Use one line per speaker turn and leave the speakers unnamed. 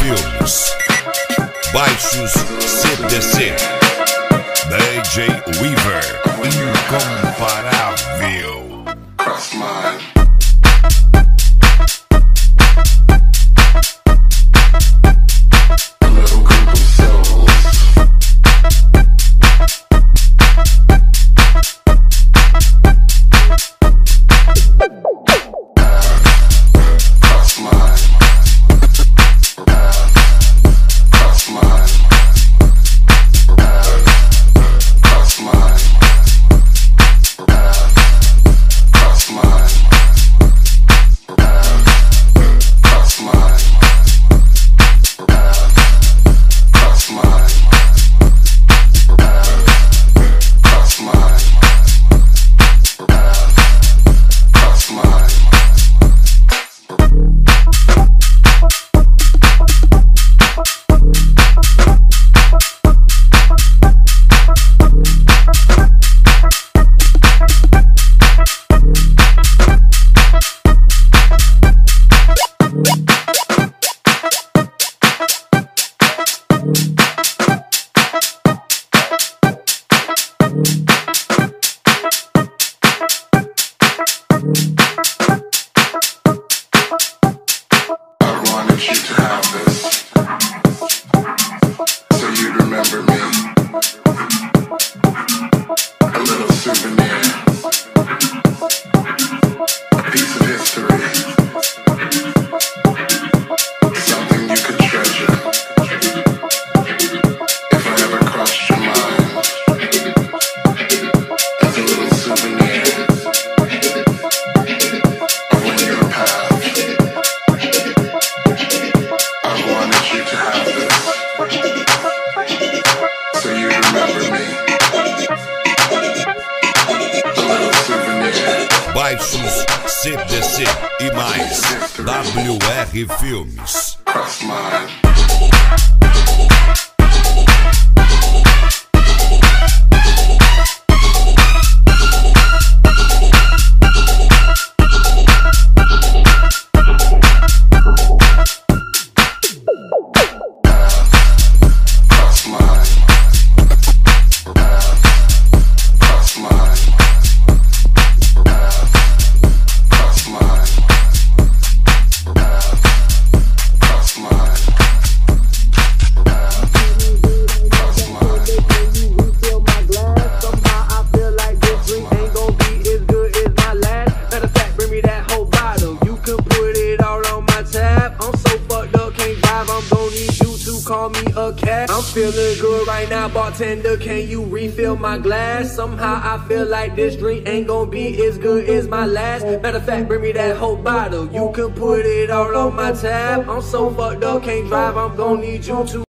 Filmes. Baixos CDC. DJ Weaver. Incomparável.
I wanted you. to
CDC e mais. WR Filmes.
Call me a cab. I'm feeling good right now, bartender. Can you refill my glass? Somehow I feel like this drink ain't gonna be as good as my last. Matter of fact, bring me that whole bottle. You can put it all on my tab. I'm so fucked up, can't drive. I'm gon' need you to